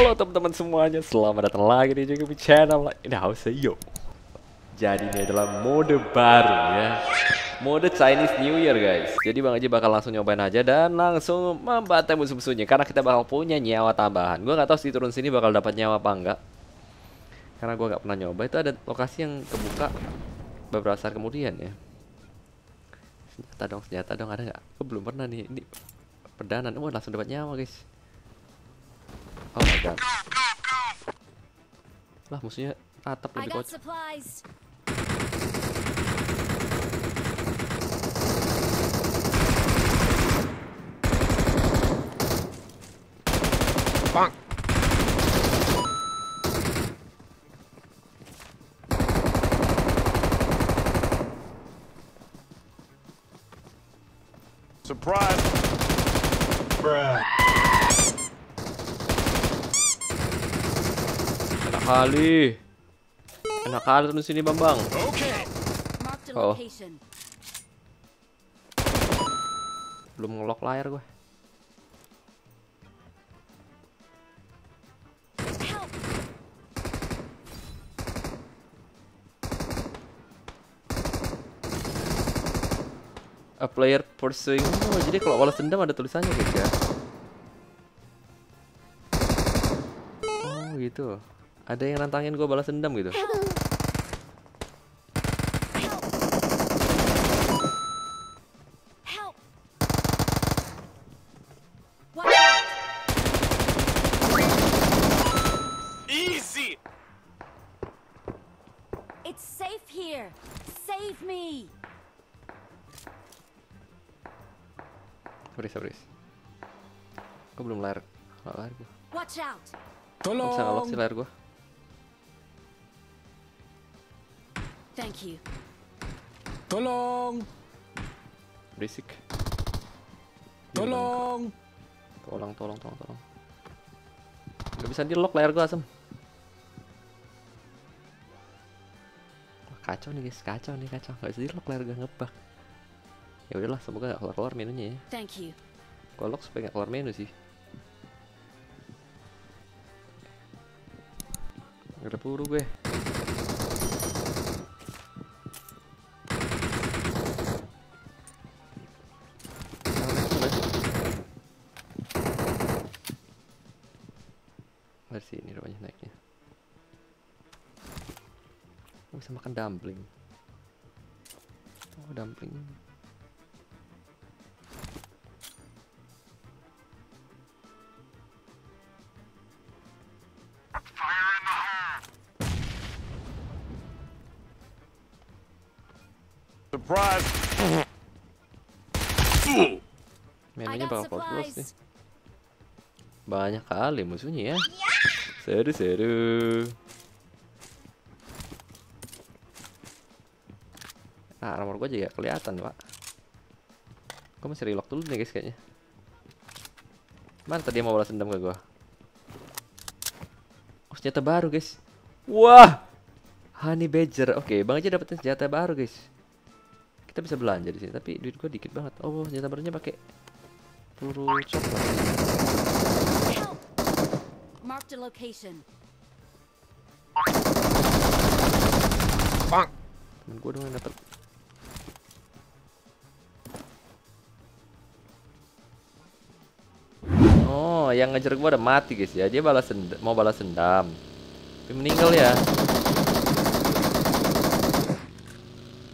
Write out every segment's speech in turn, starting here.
Halo teman-teman semuanya, selamat datang lagi di Jacobi Channel. Ini yo. Jadi ini adalah mode baru ya. Mode Chinese New Year guys. Jadi Bang Aji bakal langsung nyobain aja dan langsung membantai musuh-musuhnya. Karena kita bakal punya nyawa tambahan. Gue gak tahu sih turun sini bakal dapat nyawa apa enggak Karena gue gak pernah nyoba. Itu ada lokasi yang kebuka beberapa saat kemudian ya. Senjata dong, senjata dong. Ada nggak? Gue belum pernah nih. Ini perdanan, wah langsung dapat nyawa guys. Oh. Lah musuhnya atap lebih kocak. Kali. Enak kali turun sini Bambang. Oh. Belum ngelok layar gue. A player pursuing. Oh, jadi kalau balas dendam ada tulisannya guys ya. Oh, gitu. Ada yang nantangin gue balas dendam gitu. Easy. It's safe here. Save me. Beris, beris. Gue belum layar. Layar gue. Watch out. Tolong. Bisa ngelok sih layar gue. Thank you. Tolong. Berisik. Tolong. Tolong, tolong, tolong, tolong. Gak bisa di lock layar gua asem. kacau nih guys, kacau nih kacau. Gak bisa di lock layar gua ngebak. Ya udahlah, semoga gak keluar keluar menunya ya. Thank you. Gua lock supaya gak keluar menu sih. Gak ada peluru gue. Dumpling. Oh, dumpling. Surprise! Menunya bakal plus nih. Banyak kali musuhnya ya. Seru-seru. Gue juga kelihatan, Pak. Gue masih relock dulu nih, guys, kayaknya. Mana tadi mau balas dendam ke gue? Oh, senjata baru, guys. Wah! Honey Badger. Oke, okay, Bang aja dapetin senjata baru, guys. Kita bisa belanja di sini, tapi duit gue dikit banget. Oh, senjata barunya pakai peluru coklat. Marked a location. Bang. Temen gue dong yang dapet. Oh, yang ngejar gue udah mati guys ya. Dia balas mau balas dendam. Tapi meninggal ya.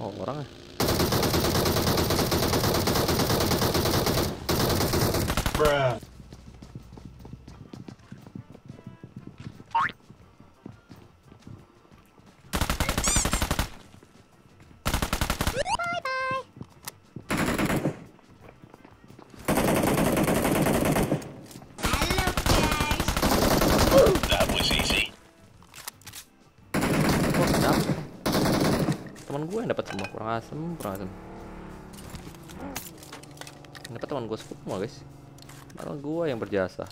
Oh, orang. Bruh. Kurang asem kurang asem dapat teman gue semua guys. Malah gue yang berjasa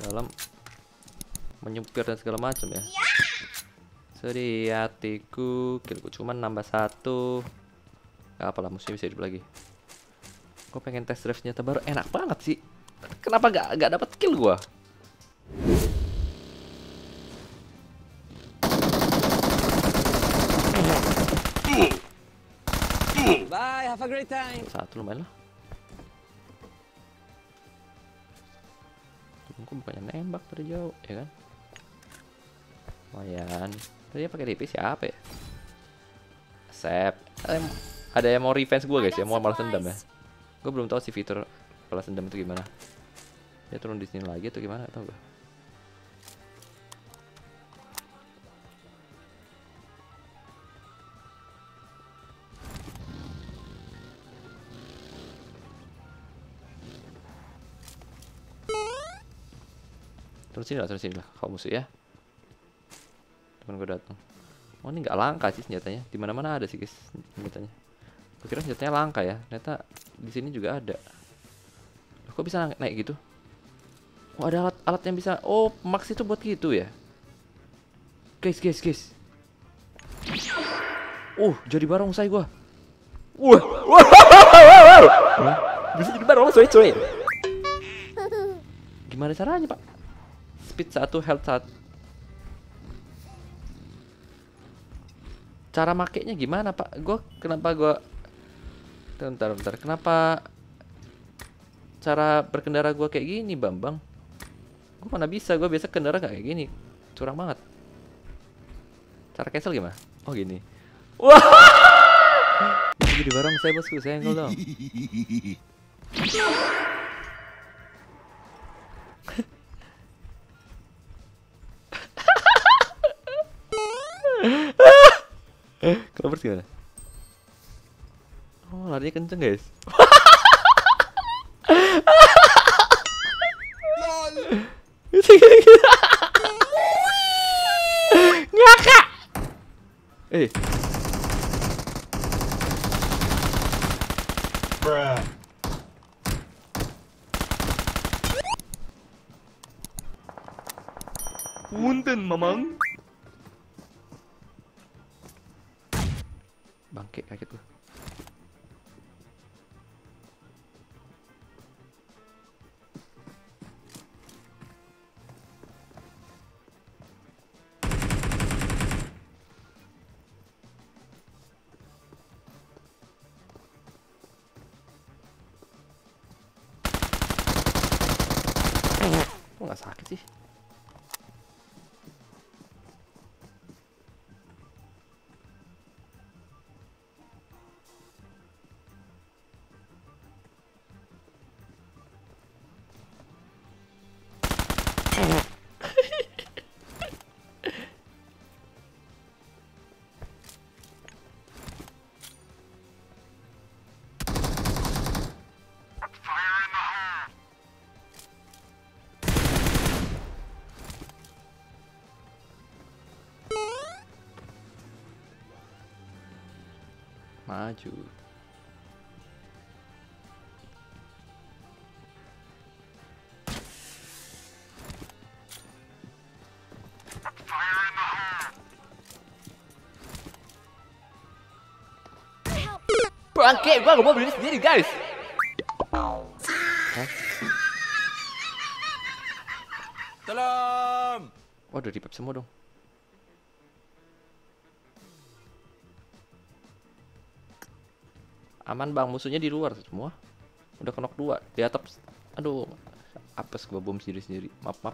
dalam menyupir dan segala macam ya. Sedih hatiku killku cuma nambah satu. Gak apalah musuhnya bisa hidup lagi. Gue pengen tes drive senjata baru enak banget sih. Kenapa gak, gak dapat kill gue a great time. Satu lumayan lah. Aku bukannya nembak dari jauh, ya kan? Lumayan. Tadi dia pakai DP siapa ya? Sep. Ada yang, ada yang mau revenge gue guys ya, mau balas dendam ya. Gue belum tahu sih fitur balas dendam itu gimana. Dia turun di sini lagi atau gimana? Tahu gak? Terus sini lah, terus sini lah. Kau musuh ya. Temen gue datang. Oh ini nggak langka sih senjatanya. Di mana mana ada sih guys senjatanya. Gue kira senjatanya langka ya. Ternyata di sini juga ada. Loh, kok bisa naik, gitu? Oh ada alat alat yang bisa. Oh max itu buat gitu ya. Guys guys guys. Uh jadi barongsai gua. Wah, wah, wah, wah. Bisa jadi barongsai coy. Gimana caranya pak? Speed 1, health 1 Cara makainya gimana pak? Gue kenapa gue Bentar, bentar Kenapa Cara berkendara gue kayak gini Bambang? Gue mana bisa, gue biasa kendara gak kayak gini. Curang banget. Cara cancel gimana? Oh gini. Wah! Jadi barang saya bosku, saya enggak dong Kenapa sih gimana? Oh, larinya kenceng, guys. Ngakak. Eh. Punten, Mamang. Bangke kaget gua. Maju. Bangke, gua gak mau beli sendiri, guys. Hah? Salam. Waduh, di semua dong. Aman bang, musuhnya di luar semua. Udah kenok dua, di atap. Aduh, apes gua bom sendiri-sendiri. Maaf, maaf.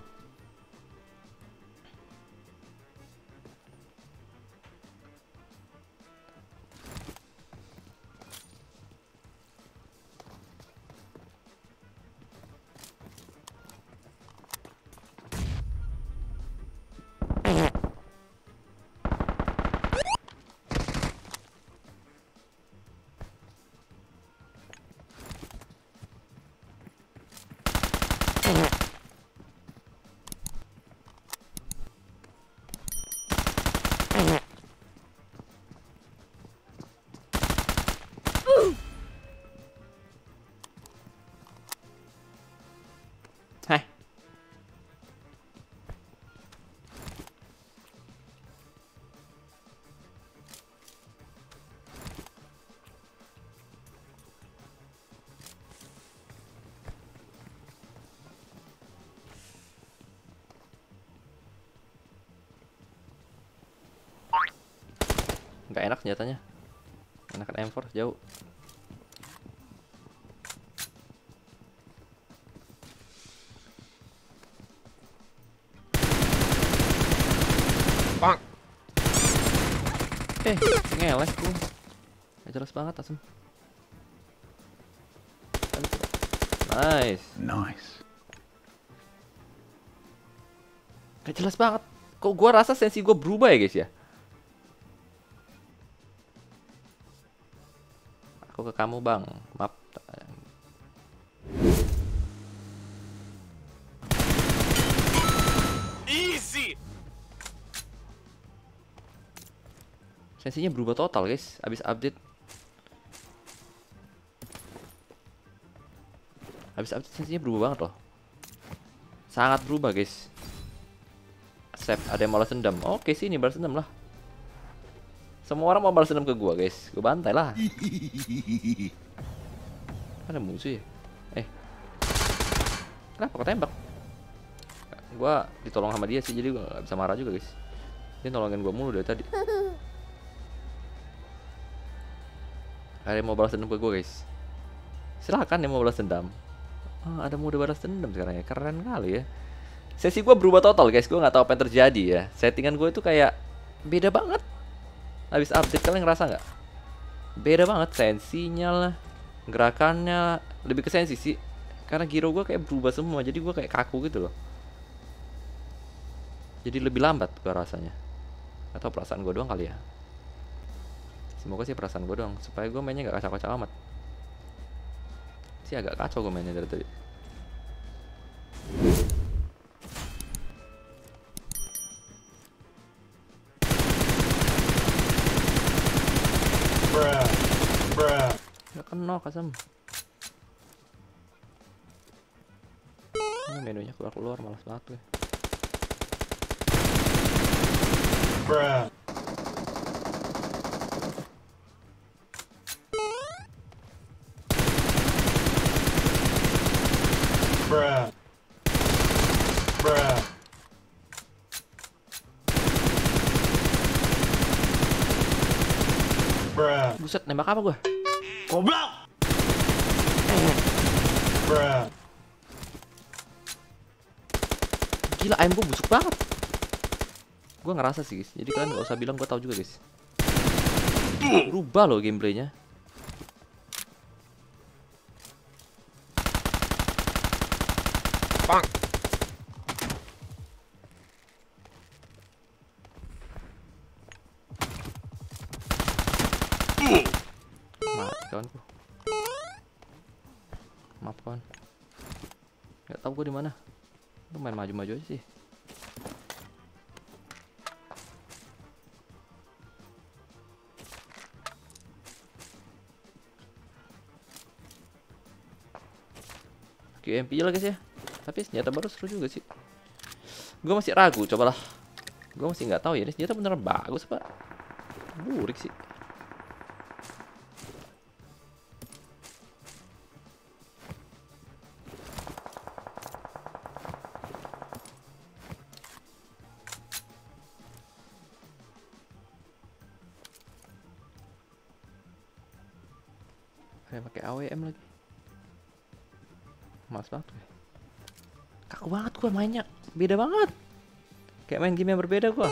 Nggak enak senjatanya. Enakan M4 jauh. Bang. Eh, ngelek gua. Gak jelas banget asem. Nice. Nice. Gak jelas banget. Kok gua rasa sensi gua berubah ya guys ya? Aku ke kamu bang, maaf. Easy. Sensinya berubah total guys, abis update. Abis update sensinya berubah banget loh. Sangat berubah guys. Sep, ada yang balas dendam. Oke sih ini balas dendam lah. Semua orang mau balas dendam ke gua guys. Gua bantai lah. Ada musuh ya? Eh. Kenapa kau tembak? Gua ditolong sama dia sih jadi gua gak bisa marah juga guys. Dia nolongin gua mulu dari tadi. Ada yang mau balas dendam ke gue guys Silahkan yang mau balas dendam oh, Ada mode balas dendam sekarang ya Keren kali ya Sesi gue berubah total guys Gue nggak tahu apa yang terjadi ya Settingan gue itu kayak Beda banget Habis update kalian ngerasa nggak? Beda banget sensinya lah Gerakannya Lebih ke sensi sih. Karena giro gue kayak berubah semua Jadi gue kayak kaku gitu loh. Jadi lebih lambat gue rasanya. Atau perasaan gue doang kali ya. Semoga sih perasaan gue doang Supaya gue mainnya gak kacau-kacau amat. Sih agak kacau gue mainnya dari tadi kena kasem Ini menunya keluar-keluar malas banget gue. Bruh. Buset nembak apa gue? Goblok. Bruh. Gila ayam gue busuk banget Gue ngerasa sih guys Jadi kalian gak usah bilang gue tahu juga guys Berubah loh gameplaynya Bang. Gue di mana. Lu main maju-maju aja sih. QMP lah guys ya. Tapi senjata baru seru juga sih. Gue masih ragu cobalah. Gue masih nggak tahu ya ini senjata beneran bagus pak Burik sih Kayak pakai AWM lagi. Males banget gue. Kaku banget gue mainnya. Beda banget. Kayak main game yang berbeda gue.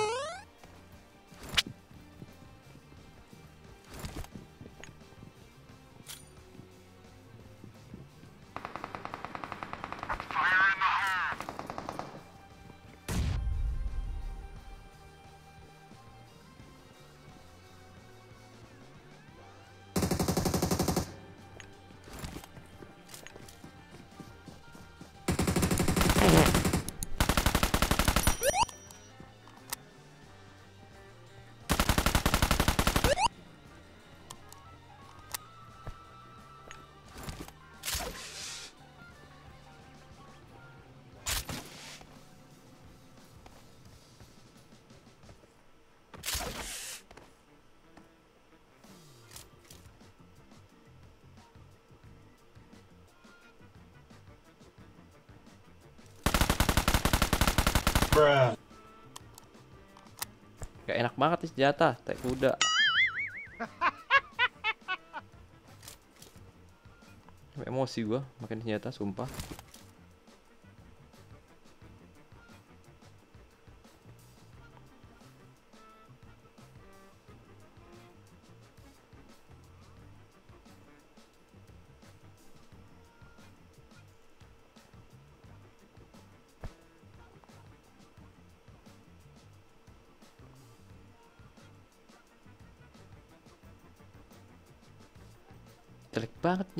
Mm-hmm. Gak enak banget sih senjata, tai kuda. Emosi gua makin senjata, sumpah.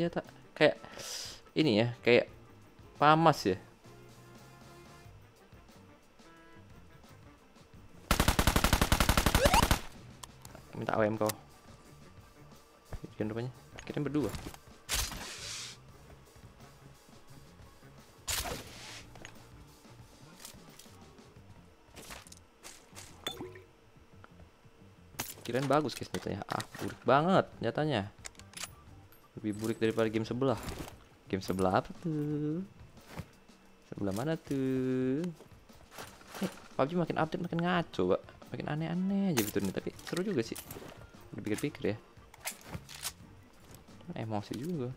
Nyata kayak ini ya kayak pamas ya. Minta AWM kau. Bikin rupanya. Kita berdua. Kirain bagus guys nyatanya ah buruk banget nyatanya lebih buruk daripada game sebelah. Game sebelah apa tuh? Sebelah mana tuh? Eh, PUBG makin update makin ngaco pak. Makin aneh-aneh aja fiturnya tapi seru juga sih. Dipikir-pikir ya. Emosi juga.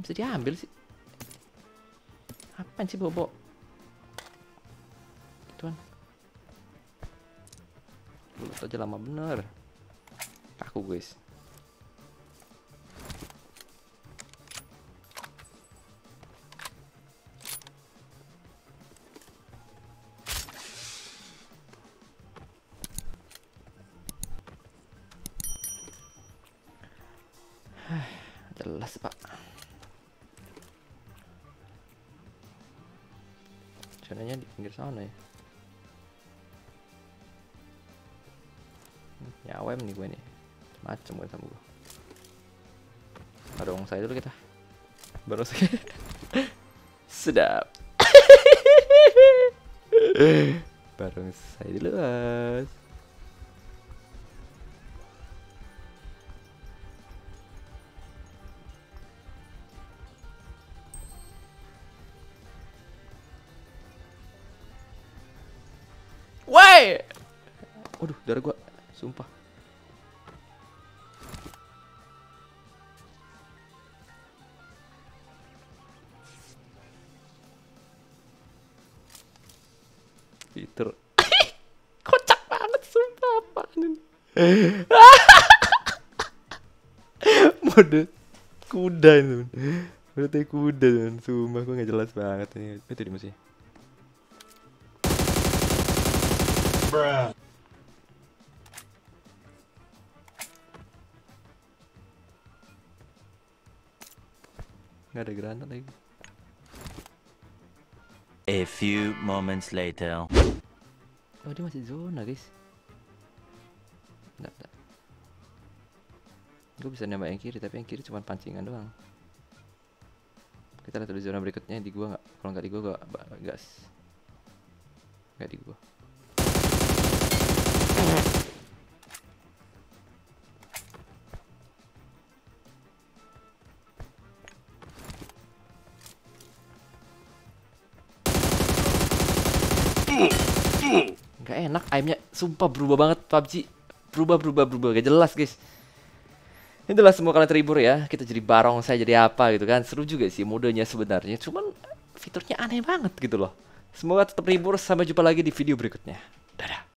Bisa diambil sih? Apaan sih bobo? Gituan. Lulus aja lama bener kaku guys. Jelas pak. Caranya di pinggir sana ya? Hmm, Nyawem nih gue nih Macem gue sama gue Barong saya dulu kita. Saya. Sedap. Barong saya dulu mas. Woi! Waduh, darah gua. Sumpah. Mode kuda itu. Mode kuda teman. Sumpah gua nggak jelas banget ini. Itu di. Bruh. Nggak ada granat lagi. A few moments later. Oh dia masih zona guys Gue bisa nembak yang kiri tapi yang kiri cuma pancingan doang. Kita lihat di zona berikutnya di gua nggak Kalau nggak di gua ba- gas Nggak di gua. Nggak enak aimnya Sumpah berubah banget PUBG Berubah berubah berubah Gak jelas guys Itulah semua kalian terhibur ya. Kita jadi barong saya jadi apa gitu kan. Seru juga sih modenya sebenarnya. Cuman fiturnya aneh banget gitu loh. Semoga tetap terhibur. Sampai jumpa lagi di video berikutnya. Dadah